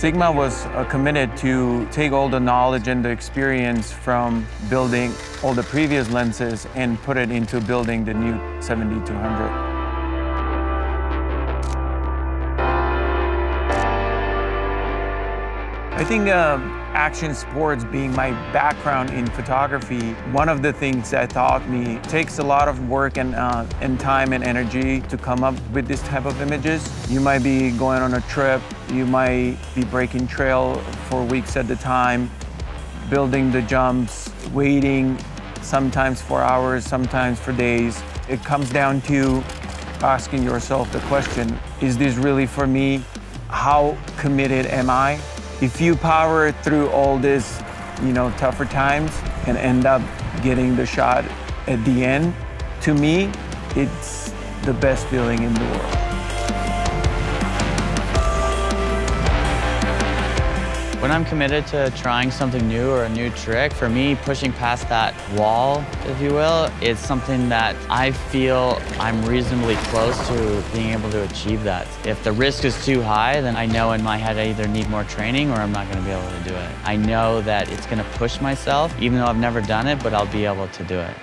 Sigma was uh, committed to take all the knowledge and the experience from building all the previous lenses and put it into building the new 70-200. I think uh, action sports being my background in photography, one of the things that taught me takes a lot of work and, uh, and time and energy to come up with this type of images. You might be going on a trip, you might be breaking trail for weeks at a time, building the jumps, waiting, sometimes for hours, sometimes for days. It comes down to asking yourself the question, is this really for me? How committed am I? If you power through all this, you know, tougher times and end up getting the shot at the end, to me, it's the best feeling in the world. When I'm committed to trying something new or a new trick, for me, pushing past that wall, if you will, is something that I feel I'm reasonably close to being able to achieve that. If the risk is too high, then I know in my head I either need more training or I'm not going to be able to do it. I know that it's going to push myself, even though I've never done it, but I'll be able to do it.